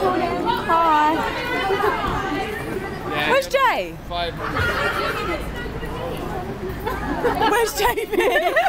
Hi. Where's Jay? Five. Where's Jay?